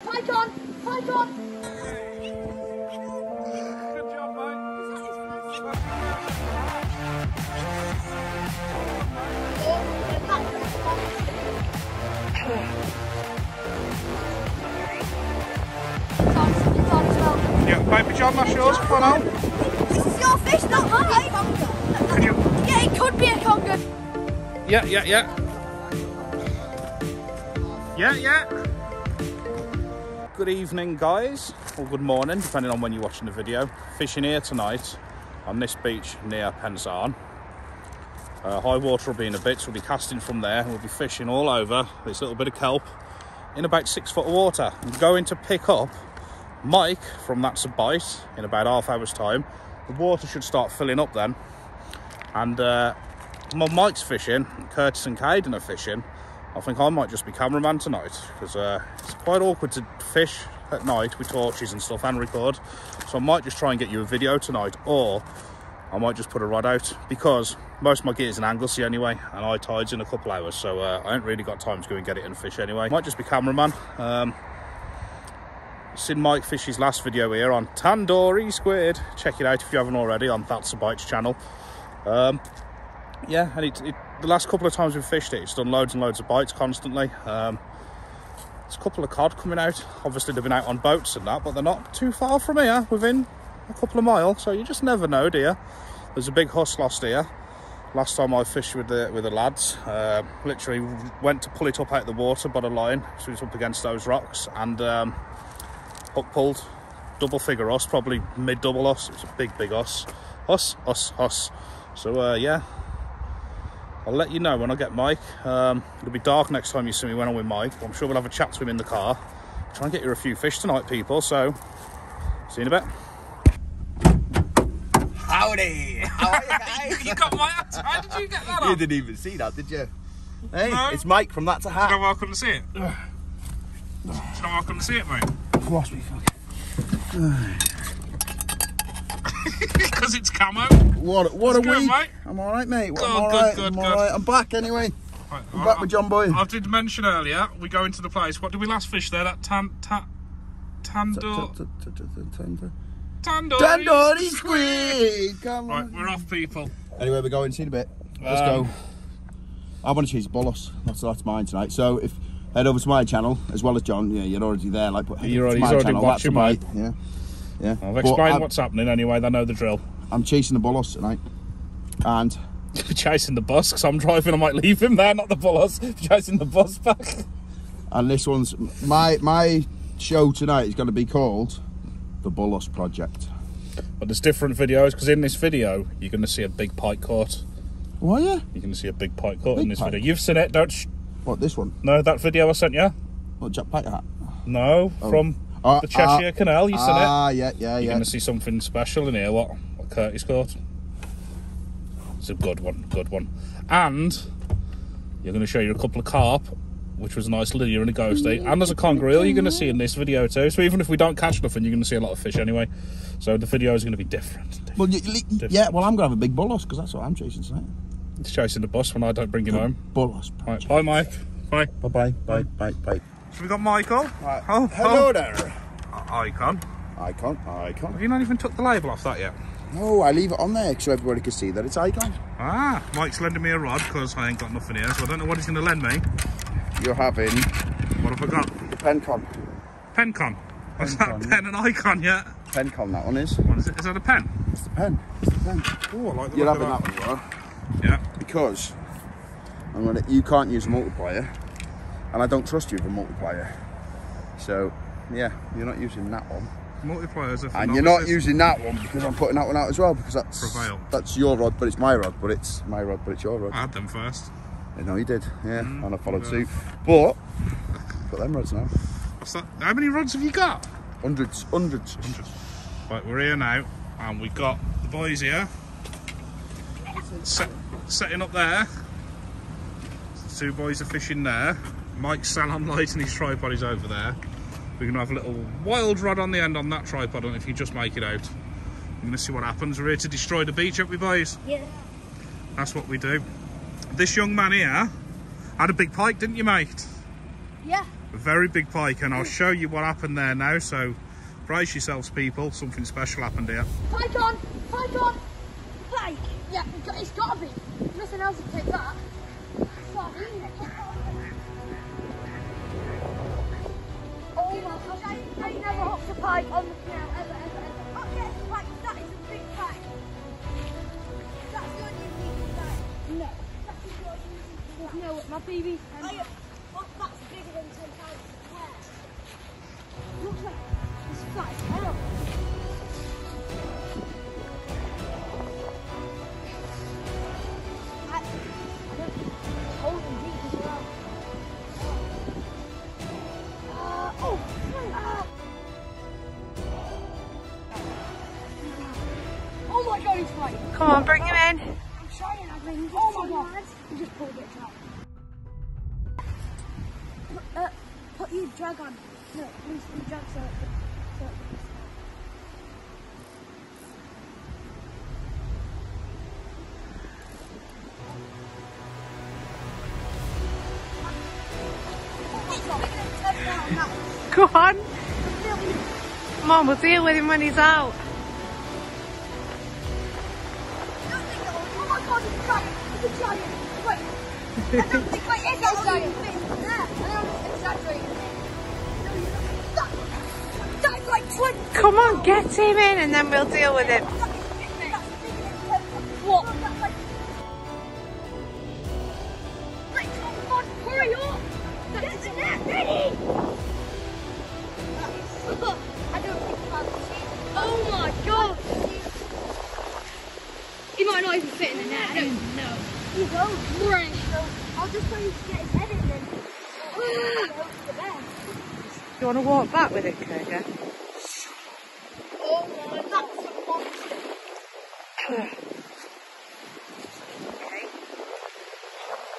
Python! Python! Good job, mate. Yeah, paper job, that's yours. Come on out. This is your fish, not mine! Could you? Yeah, it could be a conger. Yeah, yeah, yeah. Yeah, yeah. Good evening, guys, or good morning, depending on when you're watching the video. Fishing here tonight on this beach near Penzance. Uh, high water will be in a bit, so we'll be casting from there. We'll be fishing all over this little bit of kelp in about six foot of water. I'm going to pick up Mike from That's a Bite in about half hour's time. The water should start filling up then. And uh, Mike's fishing, Curtis and Caden are fishing. I think I might just be cameraman tonight because uh, it's quite awkward to fish at night with torches and stuff and record. So I might just try and get you a video tonight or I might just put a rod out because most of my gear is in Anglesey anyway and I tides in a couple hours so uh, I ain't really got time to go and get it and fish anyway. Might just be cameraman. Um, seen Mike fish his last video here on Tandoori Squid. Check it out if you haven't already on That's a Bites channel. Um, yeah, and it, it, the last couple of times we've fished it, it's done loads and loads of bites constantly. Um, there's a couple of cod coming out. Obviously, they've been out on boats and that, but they're not too far from here, within a couple of miles. So you just never know, you? There's a big huss lost here. Last time I fished with the with the lads, uh, literally went to pull it up out of the water by the line, so it's up against those rocks, and um, hook pulled, double figure us, probably mid double us. It's a big, big us, us, us, us. So uh, yeah, I'll let you know when I get Mike. Um, it'll be dark next time you see me when I'm with Mike. I'm sure we'll have a chat to him in the car. Try and get you a few fish tonight, people. So, see you in a bit. Howdy! How are you guys? you got my How did you get that you didn't even see that, did you? Hey, No. it's Mike from That's a Do you know Hat. why I couldn't see it? Do you know why I couldn't see it, mate? Me, fuck. because it's camo. What, what a It's good, week! mate. I'm all right, mate. Good, I'm all good, right. good, I'm good. all right. I'm back anyway. Right, I'm I- back with John Boy. I did mention earlier, we go into the place. What did we last fish there? That tan, ta, tando, tandoori. Tandoori squid! Come Right, on. we're off, people. Anyway, we're going. See you in a bit. Let's Um, go. I want to cheese bolos. That's that's mine tonight. So if head over to my channel as well as John. Yeah, you're already there. Like, but head You're over to already- my he's already channel, that's watching, a mate. bite, Yeah, yeah. I've explained what's happening anyway. They know the drill. I'm chasing the bolos tonight, and Chasing the bus because I'm driving. I might leave him there, not the bullers. Chasing the bus back. and this one's my my show tonight is going to be called the Bolos Project. But there's different videos because in this video you're going to see a big pike caught. Why? Oh, yeah. You're going to see a big pike caught in this pike? video. You've seen it, don't? Sh- What this one? no, that video I sent you. What Jack Pike hat? No, oh. from Ah, the Cheshire ah, Canal. You seen it. Ah, yeah, yeah, You're yeah. going to see something special in here. What? What Curtis caught? It's a good one, good one. And you're going to show you a couple of carp, which was a nice lydia and a ghosty. And there's a conger eel you're going to see in this video too. So even if we don't catch nothing, you're going to see a lot of fish anyway. So the video is going to be different. Well, you, you- yeah. Well, I'm going to have a big Bolos because that's what I'm chasing tonight. It's chasing the bus when I don't bring him home. Bolos. Right, bye, Mike. Bye. Bye bye. Bye bye bye. So we got Michael. Right. Oh, Hello oh. there. Icon. Icon. Icon. Have you not even took the label off that yet? No, I leave it on there so everybody can see that it's icon. Ah, Mike's lending me a rod because I ain't got nothing here, so I don't know what he's going to lend me. You're having What have I got? Pencon. Pencon. What's that? Pen and icon yet? Pencon, that one is. What is it? Is that a pen? It's the pen. It's the pen. Oh, I like the You're having that one. Yeah. because I'm gonna. You can't use a multiplier, and I don't trust you with a multiplier. So, yeah, you're not using that one, Multipliers are and you're not using that one because I'm putting that one out as well because that's Prevail. that's your rod, but it's my rod, but it's my rod, but it's your rod. I had them first. I know you did, yeah, Mm, and I followed yeah. suit. But got them rods now, What's that? How many rods have you got? hundreds, hundreds. Hundreds. Right, we're here now, and we've got the boys here. Set, setting up there. The two boys are fishing there. Mike's salon light and his tripod is over there. We're going to have a little wild rod on the end on that tripod, and if you just make it out. We're going to see what happens. We're here to destroy the beach, aren't we, boys? Yeah. That's what we do. This young man here had a big pike, didn't you, mate? Yeah. A very big pike, and I'll mm. show you what happened there now. So brace yourselves, people. Something special happened here. Pike on! Pike on! Pike! Yeah, it's got- gotta be. Nothing else will take that. Gosh, I, I never hooked a pike on the canal ever, ever, ever. Oh yes, pike, that is a big pike. That's your new PB pike. No. That is your new PB No, my PB's 10 oh, yeah. What, that's bigger than 10 pounds a pair. Looks like it's flat as hell. On, bring him in. I'm trying, I think. Oh my god. He just pulled it out. Put, uh, put your drag on. No, please, your drag so it, so it Go on. Come on, we'll deal with him when he's out. It's a giant! Wait! I don't think, a giant! Yeah, I don't exaggerate. That, that is like 20! Come on, get him in and then we'll deal with him. What? You go, right. So I'll just tell you to get his head in then. Go to the bed. You want to walk back with it, Kurga? Oh my, that's a monster.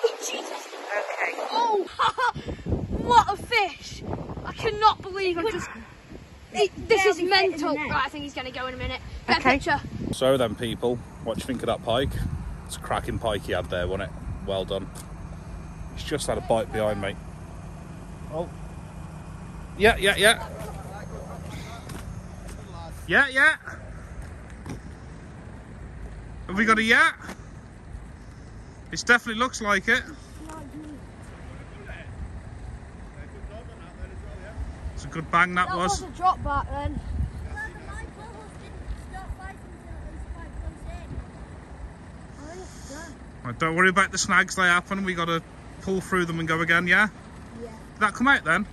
Oh, Jesus. Okay. Oh, what a fish! I cannot believe I'm just. It, this is mental. Right, I think he's going to go in a minute. Get Okay. a picture. So then, people, what do you think of that pike? It's a cracking pike he had there, wasn't it? Well done. He's just had a bite behind me. Oh. Yeah, yeah, yeah. Yeah, yeah. Have we got a yeah? It definitely looks like it. It's a good bang that That was. was a drop back then. Right, don't worry about the snags, they happen. We got to pull through them and go again, yeah? Yeah. Did that come out then?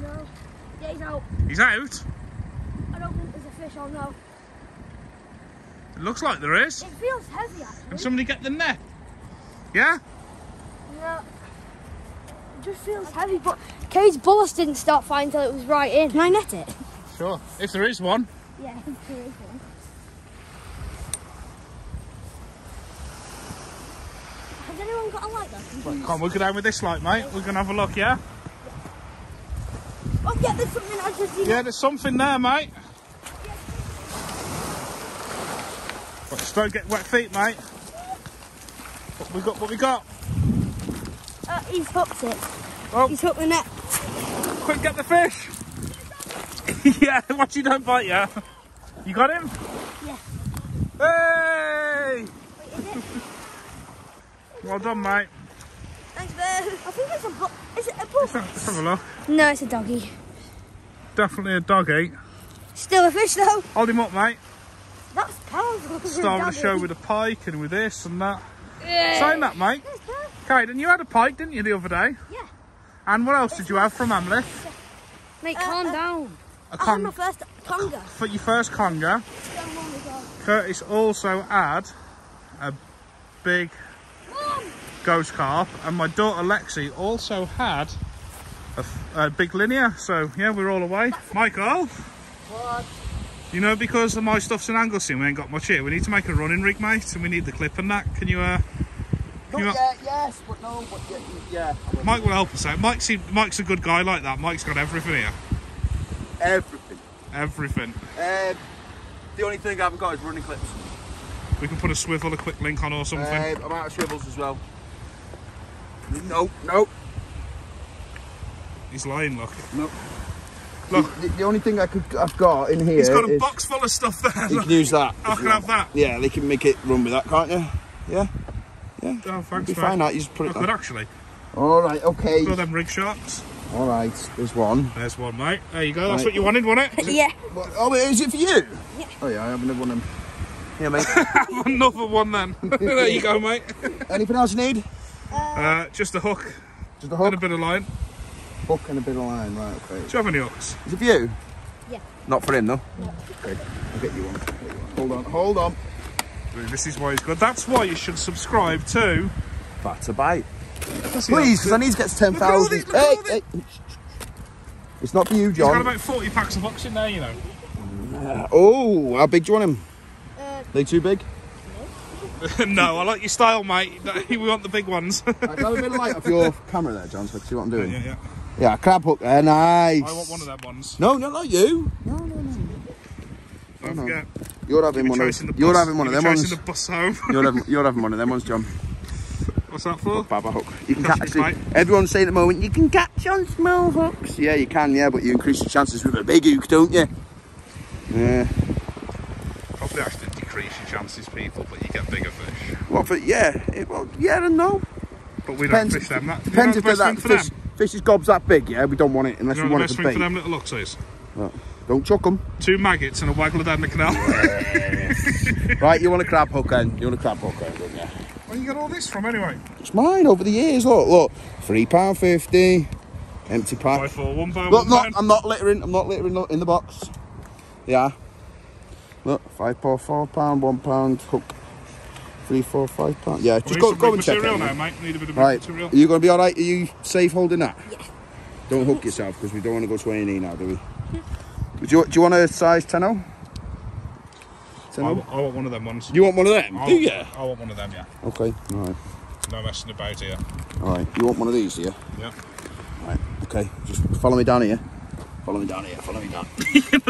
No. Yeah, he's out. He's out? I don't think there's a fish on though. It looks like there is. It feels heavy actually. Can somebody get the net? Yeah? No. It just feels heavy, but Kate's bullets didn't start flying until it was right in. Can I net it? Sure. If there is one. Yeah, I think there is one. Has anyone got a? Come on, we'll go down with this light, mate. We're going to have a look, yeah? Oh yeah, there's something I just. Yeah, there's something there, mate. But just don't get wet feet, mate. What we got? What we got? Uh, he's hooked it. Oh, He's hooked the net. quick, get the fish. yeah, watch you don't bite yeah? You got him? Yeah. Hey! Wait? Well done, mate. Thanks, babe. I think it's a bu- Is it a bull? Let's have, let's have a look. No, it's a doggy. Definitely a doggy. Still a fish though. Hold him up, mate. That's powerful. for a Starting the doggy. show with a pike and with this and that. Yeah. Saying that, mate. Yes, Dad. Kaden, you had a pike, didn't you, the other day? Yeah. And what else did you have from Amlwch? Mate, uh, calm uh, down. A I had my first conger. for your first conger. Curtis also had a big Mom! Ghost carp, and my daughter Lexi also had a big linear. So yeah, we're all away. Michael, What? you know because of my stuff's in Anglesey, we ain't got much here. We need to make a running rig, mate, and we need the clip and that. Can you? Uh, Not You- yet, yes, but no, but yeah, yeah. Mike will help us out. Mike's Mike's a good guy like that. Mike's got everything here. Everything. Everything. Um, the only thing I haven't got is running clips. We can put a swivel, a quick link on or something. Um, I'm out of swivels as well. No, no. He's lying, look. No. Look. The, the only thing I could, I've got in here He's got a is- box full of stuff there. You Look. can use that. I can have that. Yeah, they can make it run with that, can't you? Yeah. Yeah. Oh, thanks, Be fine. That you just put I it. could actually. All right. Okay. Got them rig sharks. All right. There's one. There's one, mate. There you go. That's Right. what you wanted, wasn't it? Yeah. What, oh, wait, is it for you? Yeah. Oh yeah, I have another one. Of them. Yeah, mate. Another one then. there you go, mate. Anything else you need? Uh, just a hook Just a hook? and a bit of line. hook, and a bit of line. Right. Okay. Do you have any hooks? Is it for you? Yeah. Not for him though. Okay. I'll get you one. I'll get you one. Hold on. Hold on. This is why he's good. That's why you should subscribe to. That's a bite. Please, Please, because I need to get to ten Look at all thousand. the- look at Hey, hey. It's not for you, John. He's got John. about 40 packs of hooks in there, you know. Oh, how big do you want him? Uh, They too big? no, I like your style, mate. We want the big ones. Right, have a bit of light off your camera there, John, so I can see what I'm doing. yeah, yeah. Yeah, crab hook there, nice. I want one of them ones. No, not like you. No, no, no. Don't no. forget. You're having one of the You're having one of them chasing ones. the bus home. You're having, you're having one of them ones, John. What's that for? Baba hook. You can Catch Actually, everyone's saying at the moment you can catch on small hooks. Yeah, you can. Yeah, but you increase your chances with a big hook, don't you? Yeah. Probably actually decrease your chances, people, but you get bigger fish. What for? Yeah. It, well, yeah and no. But we Depends. don't fish them. That, Depends you if know they're the that for fish. is gob's that big. Yeah, we don't want it unless You we know the want it best for thing for them little luxies? Don't chuck them. Two maggots and a waggler down the canal. Right, you want a crab hook then? You want a crab hook then, don't you? Where you got all this from anyway? It's mine over the years. Look, look. Three pound fifty. Empty Five pack. four one pound. Look, one not. I'm not littering. I'm not littering. In the box. Yeah. Look, five pound, four pound, one pound hook. Three, four, five pound. Yeah, just need go, go and check it. now, mate. Need a bit of Right, material. are you going to be all right? Are you safe holding that? Yeah. Don't hook yourself because we don't want to go to A&E now, do we? do, you, do you want a size 10 I, 10 want- I want one of them ones. You want one of them? I Do want- you? I want one of them, yeah. Okay, all right. No messing about here. All right. You want one of these, do you? Yeah. All right. Okay. Just follow me down here. Follow me down here. Follow me down.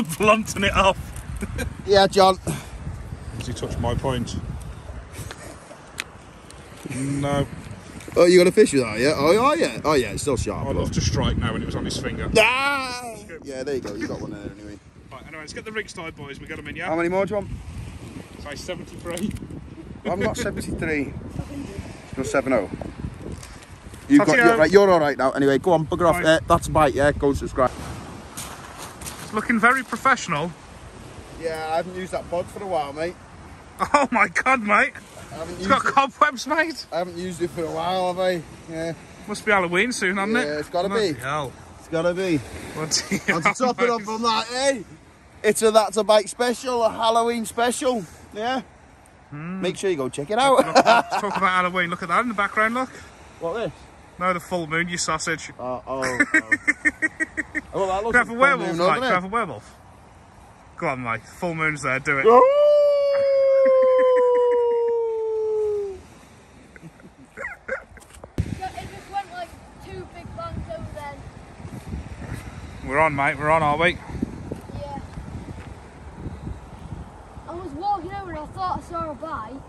Blunting it off. yeah, John. Has he touched my point? No. Oh, you got a fish with that, yeah? Oh, oh yeah. Oh, yeah. It's still sharp. I'd love to strike now when it was on his finger. Ah! Yeah, there you go. You got one there anyway. Right, anyway, let's get the rig started, boys. We got them in, yeah? How many more do you want? Size 73. I'm not 73. You're 70. You've got, you're, right, you're all right now. Anyway, go on, bugger off. Right. Uh, that's a bite, yeah. Go and subscribe. It's looking very professional. Yeah, I haven't used that pod for a while, mate. Oh my god, mate. It's got it. cobwebs, mate. I haven't used it for a while, have I? Yeah, Must be Halloween soon, hasn't it? Yeah, it's gotta Bloody be. Hell. it's gotta be. Bloody And to top it up from that, eh? It's a That's a Bite special, a Halloween special. Yeah. Make sure you go check it out. Let's talk about Halloween. Look at that in the background, look. what this? No, the full moon, you sausage. Oh, oh. oh. oh that looks Can I have a werewolf, moon, mate? doesn't Can I it? have a werewolf? Go on, mate. Full moon's there, do it. So it just went like two big bangs over then. We're on, mate. We're on, are we? Yeah. I was walking over and I thought I saw a bite,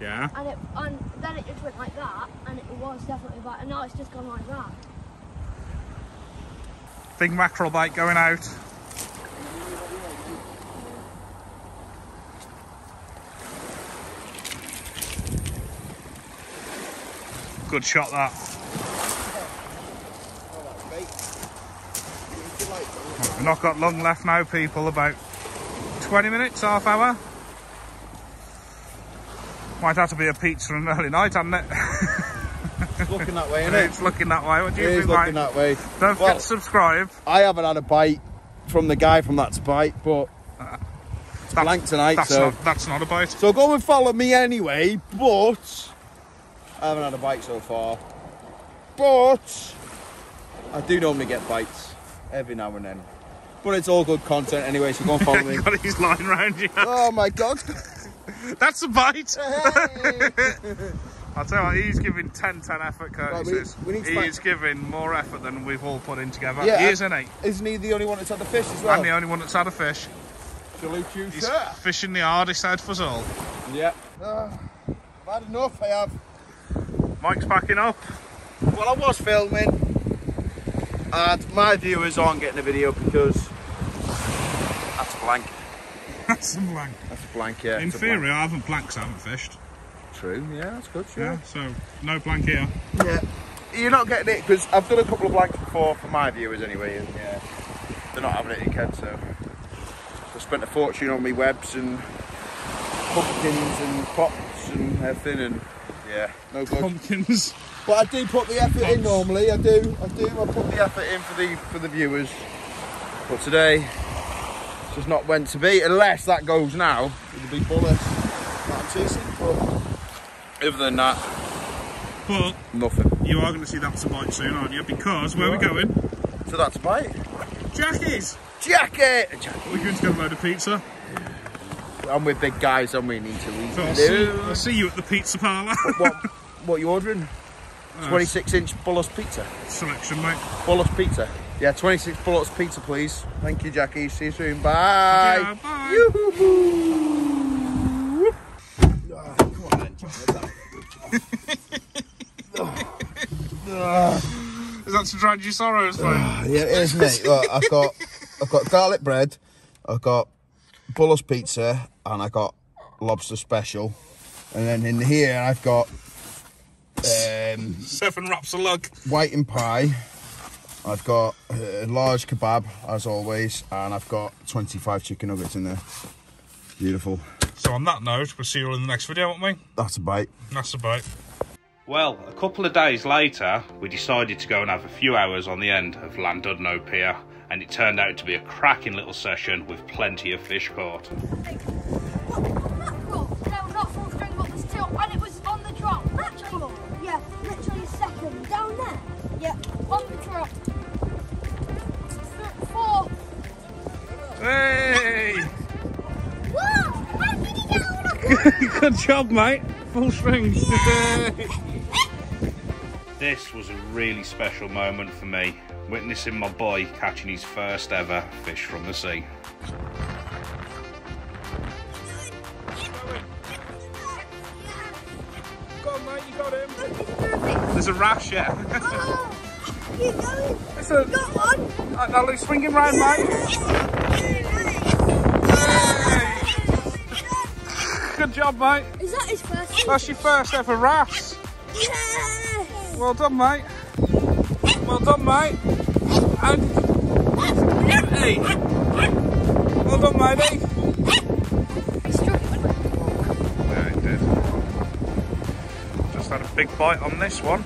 Yeah. and it and then it just went like that, and it was definitely a bite, and now it's just gone like that. Big mackerel bite going out. Good shot that. We've not got long left now, people. About 20 minutes, half hour. Might have to be a pizza and early night, hasn't it? It's looking that way, isn't it? it's looking that way. What do you It is think, looking mate? that way. Don't forget Well- to subscribe. I haven't had a bite from the guy from that Bite, but it's blank tonight, That's so not that's not a bite. so go and follow me anyway. But I haven't had a bite so far. But I do normally get bites every now and then. But it's all good content anyway, so go and follow me. Got his line round you. oh my god! That's a bite. Hey. I'll tell you what, he's giving 10 10 effort, Curtis. we- we he is giving more effort than we've all put in together. Yeah, he is, isn't he? Isn't he the only one that's had a fish as well? I'm the only one that's had a fish. Salute you, He's sir. fishing the hardest out for us all. Yeah. Uh, I've had enough. I have. Mike's packing up. Well, I was filming. And my viewers aren't getting a video because that's a blank. That's a blank. That's a blank, yeah. In theory, blank. I haven't blanks, I haven't fished. True, yeah, that's good, sure. Yeah, so no blank here. Yeah. You're not getting it because I've done a couple of blanks before for my viewers anyway, and yeah, they're not having it again. So I spent a fortune on me webs and pumpkins and pots and everything, and yeah, no good. Pumpkins. But I do put the effort in normally. I do, I do. I put the effort in for the for the viewers. But today, it's just not meant to be. Unless that goes now, it'll be bullets that I'm chasing. But other than that, But nothing. you are going to see that a bite soon, aren't you? Because where are we going? So that's bite. Jackie's. Jacket. We're going to get a load of pizza. I'm with big guys and we need to eat. So I'll see, No. I'll see you at the pizza parlour. what, what you ordering? 26 inch Bullos pizza. Selection, mate. Bullos pizza. Yeah, 26 Bullos pizza, please. Thank you, Jackie. See you soon. Bye. Yeah, bye. Yoo-hoo. Ah, come on then, Is that to drown your sorrows, mate? Yeah, it is, mate. Look, I've got, I've got garlic bread. I've got Bullos pizza, and I got lobster special. And then in here, I've got um, Seven wraps a lug. whiting pie. I've got a large kebab, as always, and I've got 25 chicken nuggets in there. Beautiful. So on that note, we'll see you all in the next video, won't we? That's a bite. That's a bite. Well, a couple of days later, we decided to go and have a few hours on the end of Llandudno Pier, and it turned out to be a cracking little session with plenty of fish caught. Mackerel. No, not full string, but there's two, and it was on the drop. Mackerel. Yeah, literally second. Down there. Yeah, on the drop. Four. Hey! Wow! How did he get on Good job, mate. Full string. this was a really special moment for me, witnessing my boy catching his first ever fish from the sea. On, mate, you got him. There's a wrasse, yeah. Oh, you going? It's a, Got one. now let's swing him round, mate. Good job, mate. Is that his first? That's your first ever wrasse. Yes. Well done, mate. Well done, mate. And hey, well done, matey. Yeah, it did. Just had a big bite on this one.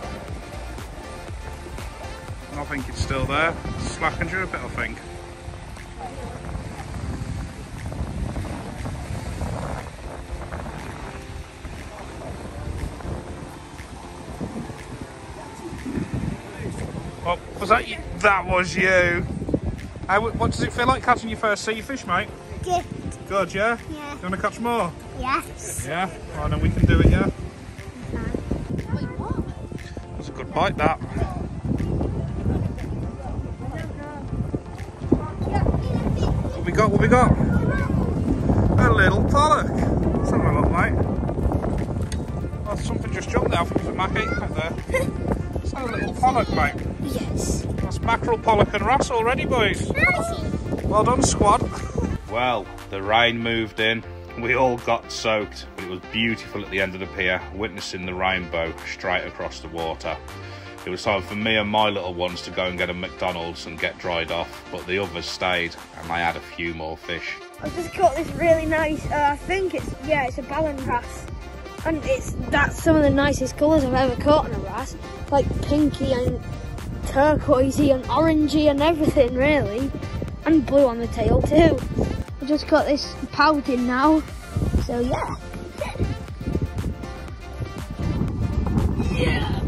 I think it's still there. Slackened you a bit, I think. Oh, was that you? That was you. How, what does it feel like catching your first sea fish, mate? Good. Good, yeah? Yeah. You want to catch more? Yes. Yeah? Oh, then we can do it, yeah? That's a good bite, that. What we got? What we got? A little pollock. Let's have a look, mate. Oh, something just jumped eh? there. I think it was a right there. It's a little pollock, mate. Yes. That's mackerel, pollock and wrasse already, boys. Well done, squad. Well, the rain moved in. We all got soaked, but it was beautiful at the end of the pier, witnessing the rainbow straight across the water. It was time for me and my little ones to go and get a McDonald's and get dried off, but the others stayed and they had a few more fish. I've just got this really nice, uh, I think it's, yeah, it's a ballan wrasse. And it's, that's some of the nicest colours I've ever caught on a wrasse. Like pinky and turquoisey and orangey and everything really. And blue on the tail too. I just got this pouting now. So yeah. Dogfish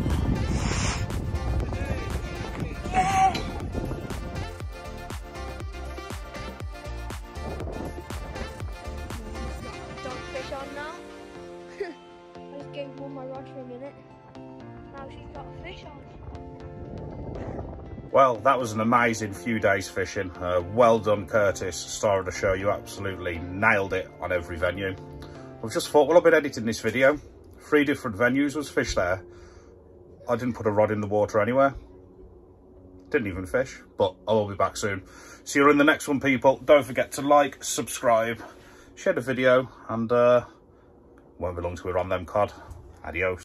Well, that was an amazing few days fishing. Uh, well done, Curtis. Star of the show. You absolutely nailed it on every venue. I've just thought, well, I've been editing this video. Three different venues was fish there. I didn't put a rod in the water anywhere. Didn't even fish, but I will be back soon. See you in the next one, people. Don't forget to like, subscribe, share the video, and uh, won't be long till we're on them cod. Adios.